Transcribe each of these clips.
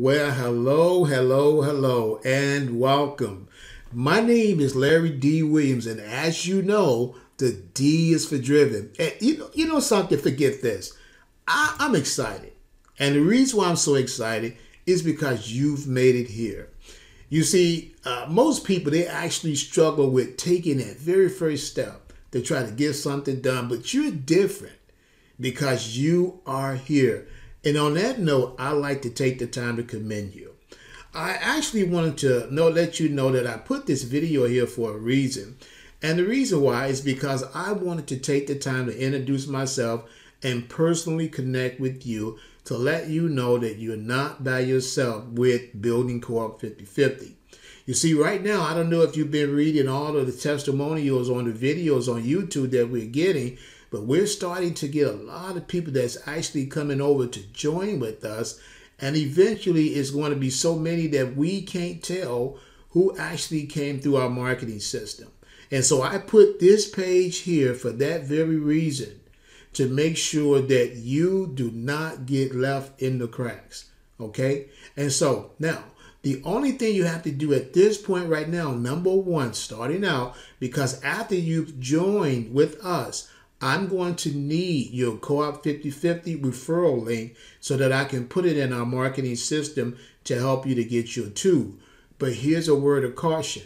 Well, hello, hello, hello, and welcome. My name is Larry D. Williams, and as you know, the D is for driven. And you know, you know something, forget this. I, I'm excited. And the reason why I'm so excited is because you've made it here. You see, uh, most people, they actually struggle with taking that very first step to try to get something done, but you're different because you are here. And on that note, I'd like to take the time to commend you. I actually wanted to know, let you know that I put this video here for a reason. And the reason why is because I wanted to take the time to introduce myself and personally connect with you to let you know that you're not by yourself with building co-op 50-50. You see, right now, I don't know if you've been reading all of the testimonials on the videos on YouTube that we're getting, but we're starting to get a lot of people that's actually coming over to join with us. And eventually, it's going to be so many that we can't tell who actually came through our marketing system. And so I put this page here for that very reason to make sure that you do not get left in the cracks. Okay? And so now, the only thing you have to do at this point right now, number one, starting out, because after you've joined with us, I'm going to need your Co-op 5050 referral link so that I can put it in our marketing system to help you to get your two. But here's a word of caution.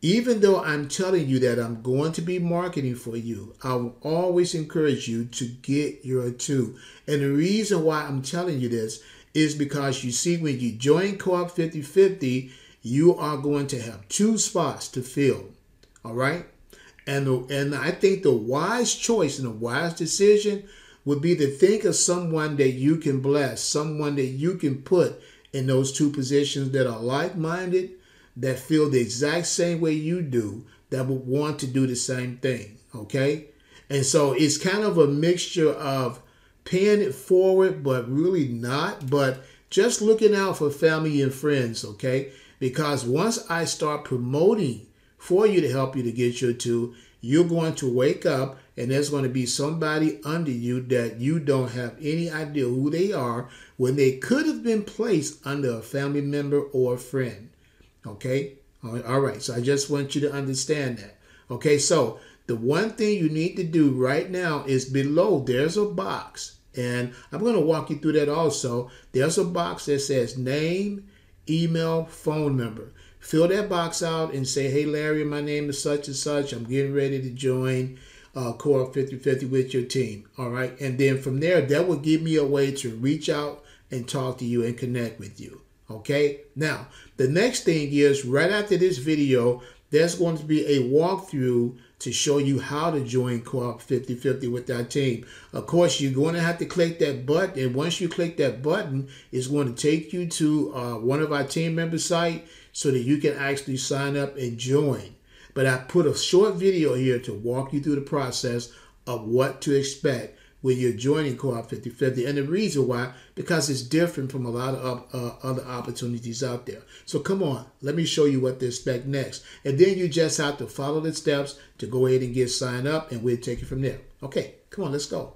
Even though I'm telling you that I'm going to be marketing for you, I will always encourage you to get your two. And the reason why I'm telling you this is because you see, when you join Co-op 5050, you are going to have two spots to fill. All right? And, the, and I think the wise choice and the wise decision would be to think of someone that you can bless, someone that you can put in those two positions that are like minded, that feel the exact same way you do, that would want to do the same thing. Okay? And so it's kind of a mixture of paying it forward, but really not, but just looking out for family and friends. Okay? Because once I start promoting for you to help you to get your two, you're going to wake up and there's going to be somebody under you that you don't have any idea who they are when they could have been placed under a family member or a friend. Okay? All right. So I just want you to understand that. Okay. So the one thing you need to do right now is below there's a box. And I'm going to walk you through that also. There's a box that says name, email, phone number fill that box out and say, hey, Larry, my name is such and such. I'm getting ready to join uh, Co-op 5050 with your team. All right. And then from there, that will give me a way to reach out and talk to you and connect with you. Okay. Now, the next thing is right after this video, there's going to be a walkthrough to show you how to join Co-op 5050 with our team. Of course, you're going to have to click that button. And once you click that button, it's going to take you to uh, one of our team member site so that you can actually sign up and join. But I put a short video here to walk you through the process of what to expect when you're joining Co-op 5050. And the reason why, because it's different from a lot of uh, other opportunities out there. So come on, let me show you what to expect next. And then you just have to follow the steps to go ahead and get signed up and we'll take it from there. Okay, come on, let's go.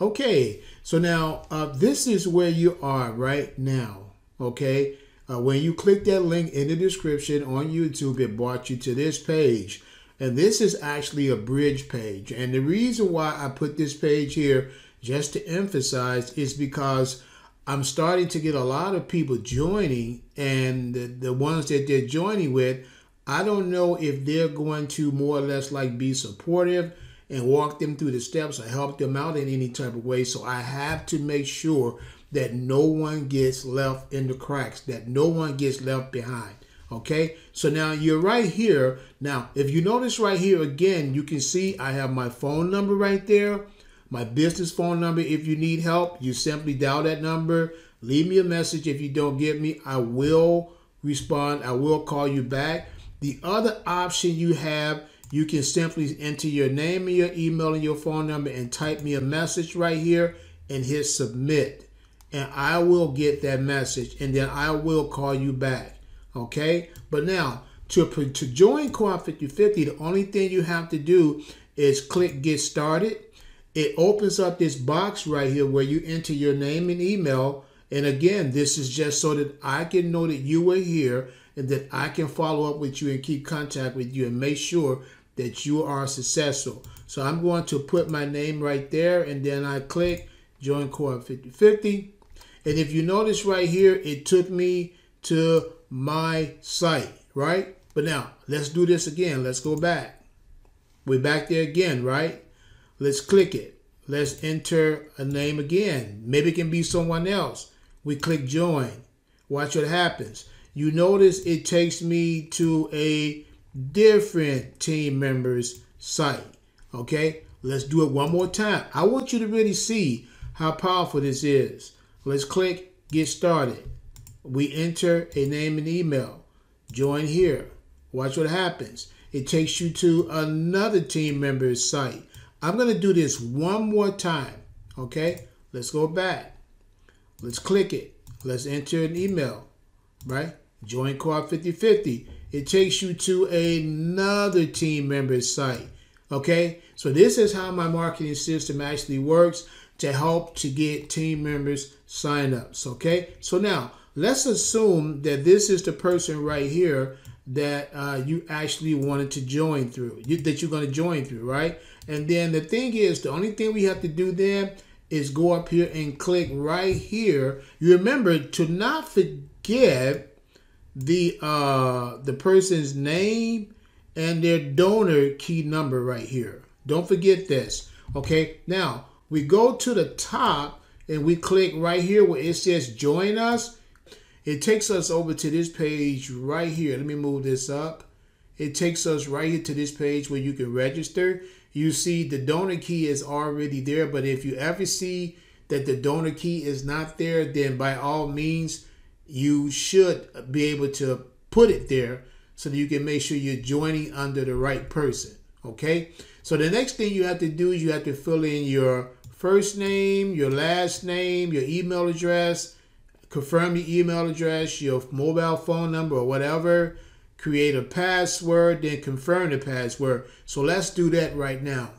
Okay, so now uh, this is where you are right now. Okay, uh, when you click that link in the description on YouTube, it brought you to this page. And this is actually a bridge page. And the reason why I put this page here, just to emphasize, is because I'm starting to get a lot of people joining. And the, the ones that they're joining with, I don't know if they're going to more or less like be supportive and walk them through the steps or help them out in any type of way. So I have to make sure that no one gets left in the cracks, that no one gets left behind. Okay, so now you're right here. Now, if you notice right here again, you can see I have my phone number right there, my business phone number. If you need help, you simply dial that number, leave me a message. If you don't get me, I will respond, I will call you back. The other option you have, you can simply enter your name and your email and your phone number and type me a message right here and hit submit and I will get that message and then I will call you back. Okay? But now, to, to join Co-op 5050, the only thing you have to do is click Get Started. It opens up this box right here where you enter your name and email And again, this is just so that I can know that you were here and that I can follow up with you and keep contact with you and make sure that you are successful. So I'm going to put my name right there and then I click join co-op 5050. And if you notice right here, it took me to my site, right? But now let's do this again. Let's go back. We're back there again, right? Let's click it. Let's enter a name again. Maybe it can be someone else. We click join. Watch what happens. You notice it takes me to a different team member's site. Okay, let's do it one more time. I want you to really see how powerful this is. Let's click get started. We enter a name and email. Join here. Watch what happens. It takes you to another team member's site. I'm going to do this one more time. Okay, let's go back. Let's click it. Let's enter an email, right? Join Co-op 5050. It takes you to another team member's site. Okay, so this is how my marketing system actually works to help to get team members sign ups. Okay, so now let's assume that this is the person right here that uh, you actually wanted to join through, you, that you're going to join through, right? And then the thing is, the only thing we have to do then is go up here and click right here. You remember to not forget the uh, the person's name and their donor key number right here. Don't forget this. Okay, now we go to the top and we click right here where it says join us. It takes us over to this page right here. Let me move this up. It takes us right here to this page where you can register. You see the donor key is already there, but if you ever see that the donor key is not there, then by all means, you should be able to put it there so that you can make sure you're joining under the right person. Okay. So the next thing you have to do is you have to fill in your first name, your last name, your email address, confirm your email address, your mobile phone number, or whatever. Create a password, then confirm the password. So let's do that right now.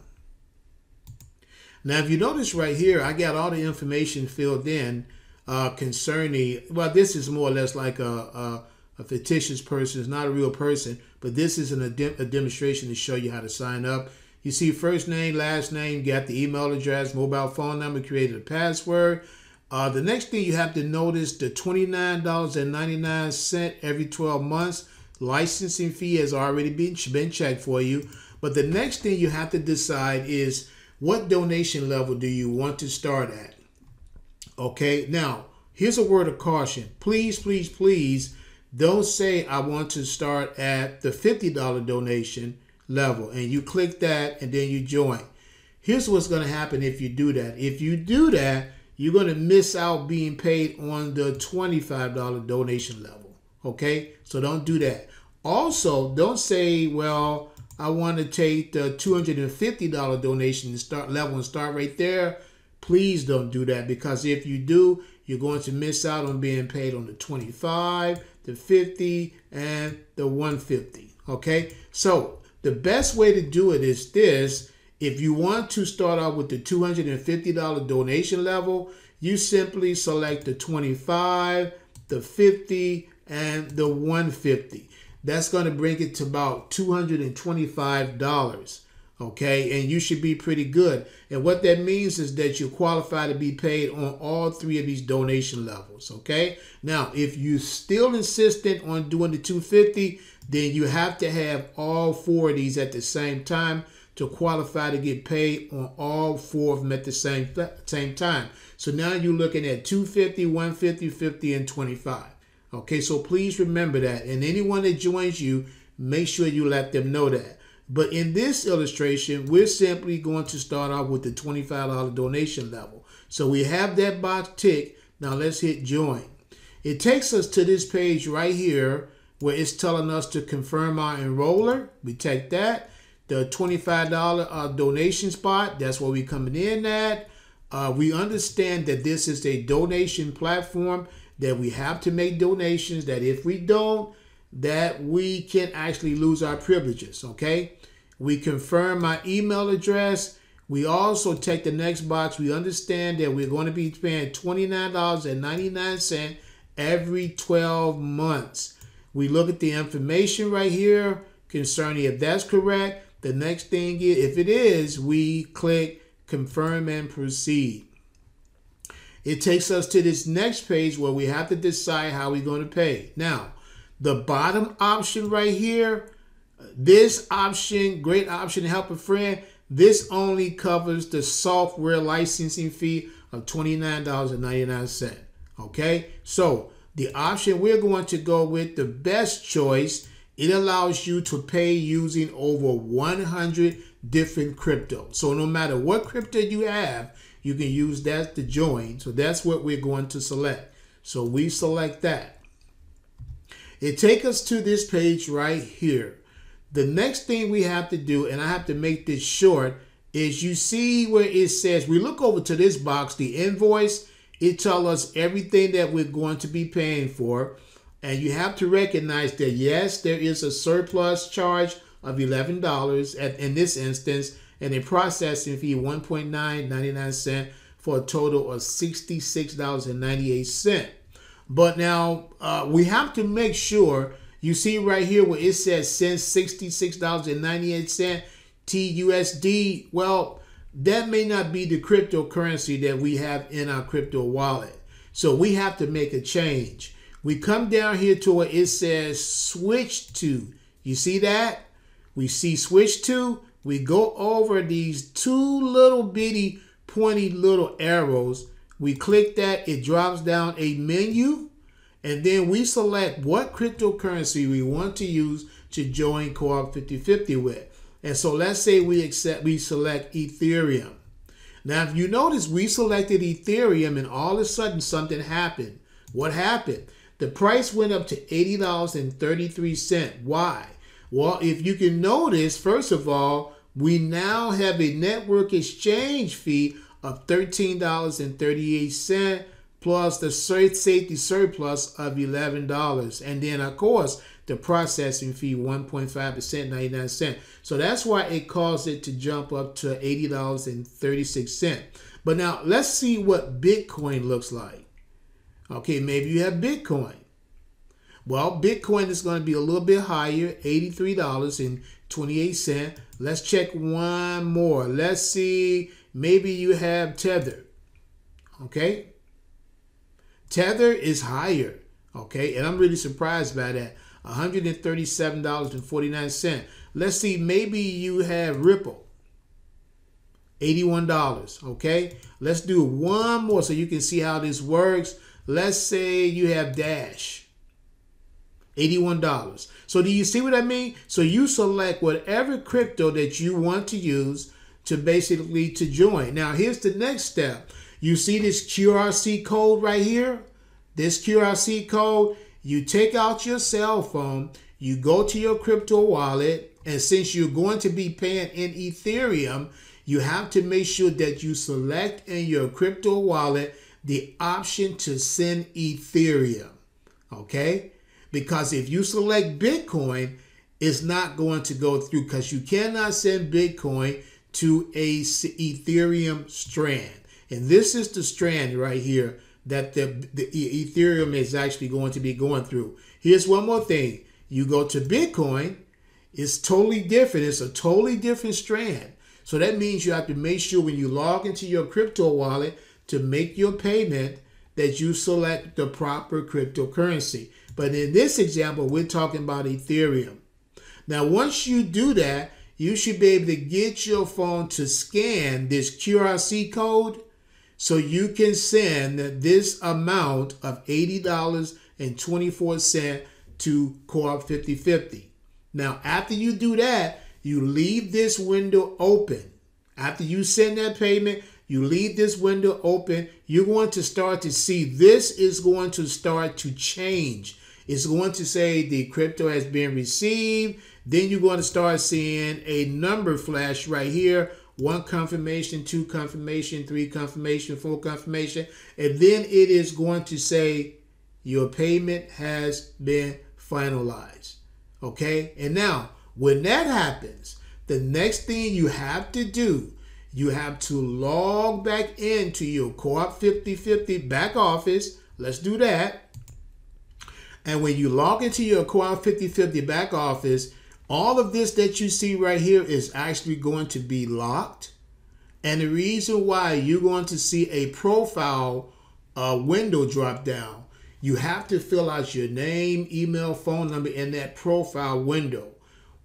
Now, if you notice right here, I got all the information filled in uh, concerning, well, this is more or less like a, a, a fictitious person. It's not a real person, but this is an, a, a demonstration to show you how to sign up. You see first name, last name, got the email address, mobile phone number, created a password. Uh, the next thing you have to notice the $29.99 every 12 months licensing fee has already been, been checked for you. But the next thing you have to decide is what donation level do you want to start at? Okay, now here's a word of caution. Please, please, please don't say I want to start at the $50 donation level and you click that and then you join. Here's what's going to happen if you do that. If you do that, you're going to miss out being paid on the $25 donation level. Okay? So don't do that. Also, don't say, well, I want to take the $250 donation and start level and start right there. Please don't do that because if you do, you're going to miss out on being paid on the 25, the 50, and the 150. Okay? So the best way to do it is this. If you want to start out with the $250 donation level, you simply select the 25, the 50, and the 150. That's going to bring it to about $225. Okay, and you should be pretty good. And what that means is that you qualify to be paid on all three of these donation levels. Okay, now if you still insistent on doing the 250, then you have to have all four of these at the same time to qualify to get paid on all four of them at the same same time. So now you're looking at 250, 150, 50, and 25. Okay, so please remember that. And anyone that joins you, make sure you let them know that. But in this illustration, we're simply going to start off with the $25 donation level. So we have that box ticked. Now let's hit join. It takes us to this page right here where it's telling us to confirm our enroller. We take that. The $25 uh, donation spot, that's where we're coming in at. Uh, we understand that this is a donation platform, that we have to make donations, that if we don't, that we can actually lose our privileges, okay? We confirm my email address. We also take the next box. We understand that we're going to be paying $29.99 every 12 months. We look at the information right here concerning if that's correct. The next thing is, if it is, we click confirm and proceed. It takes us to this next page where we have to decide how we're going to pay. Now, the bottom option right here, this option, great option to help a friend, this only covers the software licensing fee of $29.99. Okay, so the option we're going to go with, the best choice, it allows you to pay using over 100 different crypto. So no matter what crypto you have, you can use that to join. So that's what we're going to select. So we select that. It takes us to this page right here. The next thing we have to do, and I have to make this short, is you see where it says, we look over to this box, the invoice, it tells us everything that we're going to be paying for. And you have to recognize that yes, there is a surplus charge of $11 at, in this instance, and a processing fee 1.999 cent for a total of $66.98. But now uh, we have to make sure you see right here where it says send $66.98 TUSD. Well, that may not be the cryptocurrency that we have in our crypto wallet. So we have to make a change. We come down here to where it says switch to. You see that? We see switch to. We go over these two little bitty pointy little arrows. We click that, it drops down a menu, and then we select what cryptocurrency we want to use to join Co-op 5050 with. And so let's say we accept we select Ethereum. Now if you notice we selected Ethereum and all of a sudden something happened. What happened? The price went up to $80.33. Why? Well, if you can notice, first of all, we now have a network exchange fee of $13.38 plus the safety surplus of $11. And then, of course, the processing fee 1.5% 99 cent so that's why it caused it to jump up to $80.36 but now let's see what bitcoin looks like. Okay maybe you have bitcoin. Well bitcoin is going to be a little bit higher $83.28 let's check one more. Let's see maybe you have tether. Okay tether is higher okay and i'm really surprised by that $137.49. Let's see, maybe you have Ripple. $81. Okay. Let's do one more so you can see how this works. Let's say you have Dash. $81. So do you see what I mean? So you select whatever crypto that you want to use to basically to join. Now here's the next step. You see this QRC code right here? This QRC code, you take out your cell phone, you go to your crypto wallet, and since you're going to be paying in Ethereum, you have to make sure that you select in your crypto wallet the option to send Ethereum. Okay? Because if you select Bitcoin, it's not going to go through because you cannot send Bitcoin to a Ethereum strand. And this is the strand right here that the, the Ethereum is actually going to be going through. Here's one more thing. You go to Bitcoin, it's totally different. It's a totally different strand. So that means you have to make sure when you log into your crypto wallet to make your payment that you select the proper cryptocurrency. But in this example, we're talking about Ethereum. Now, once you do that, you should be able to get your phone to scan this QRC code so you can send this amount of $80.24 to Co-op 5050. Now, after you do that, you leave this window open. After you send that payment, you leave this window open. You're going to start to see this is going to start to change. It's going to say the crypto has been received. Then you're going to start seeing a number flash right here one confirmation, two confirmation, three confirmation, four confirmation, and then it is going to say your payment has been finalized. Okay? And now, when that happens, the next thing you have to do, you have to log back into your Co-op 5050 back office. Let's do that. And when you log into your Co-op 5050 back office, all of this that you see right here is actually going to be locked. And the reason why you're going to see a profile uh, window drop down, you have to fill out your name, email, phone number in that profile window.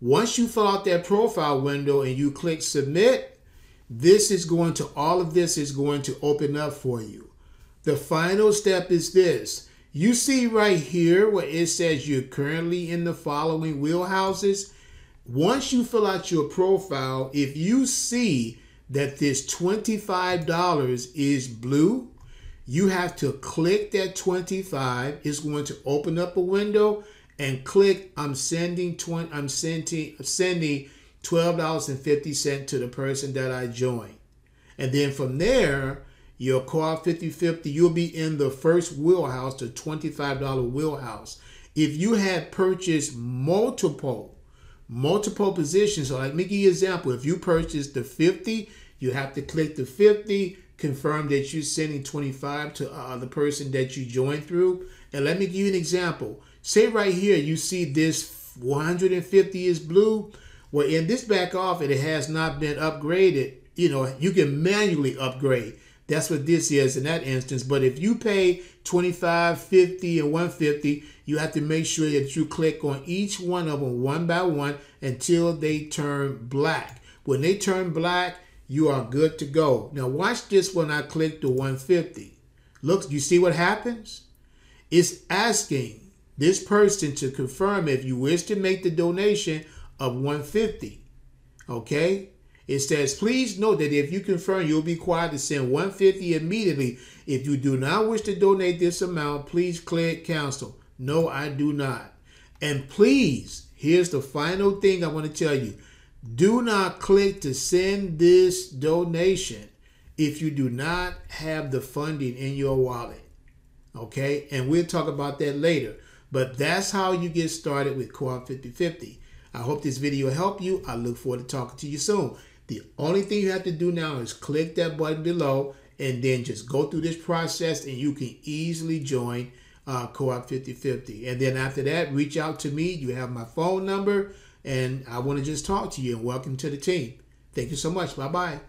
Once you fill out that profile window and you click submit, this is going to, all of this is going to open up for you. The final step is this. You see right here where it says you're currently in the following wheelhouses. Once you fill out your profile, if you see that this $25 is blue, you have to click that 25. It's going to open up a window and click I'm sending 20 I'm sending sending $12.50 to the person that I joined. And then from there, your Co-op 5050, you'll be in the first wheelhouse, the $25 wheelhouse. If you had purchased multiple, multiple positions, so like me give you an example, if you purchase the 50, you have to click the 50, confirm that you're sending 25 to uh, the person that you joined through. And let me give you an example. Say right here, you see this 150 is blue. Well, in this back off, it has not been upgraded. You know, you can manually upgrade. That's what this is in that instance. But if you pay 25, 50, and 150, you have to make sure that you click on each one of them one by one until they turn black. When they turn black, you are good to go. Now watch this when I click the 150. Look, you see what happens? It's asking this person to confirm if you wish to make the donation of 150. Okay? It says, please note that if you confirm, you'll be required to send 150 immediately. If you do not wish to donate this amount, please click cancel. No, I do not. And please, here's the final thing I want to tell you. Do not click to send this donation if you do not have the funding in your wallet. Okay? And we'll talk about that later. But that's how you get started with Co-op 5050. I hope this video helped you. I look forward to talking to you soon. The only thing you have to do now is click that button below and then just go through this process and you can easily join uh, Co-op 5050. And then after that, reach out to me. You have my phone number and I want to just talk to you and welcome to the team. Thank you so much. Bye-bye.